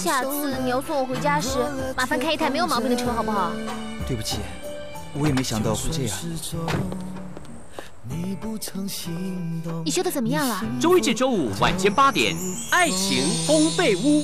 下次你要送我回家时，麻烦开一台没有毛病的车，好不好？对不起，我也没想到会这样。你修的怎么样了？周一至周五晚间八点，《爱情烘焙屋》。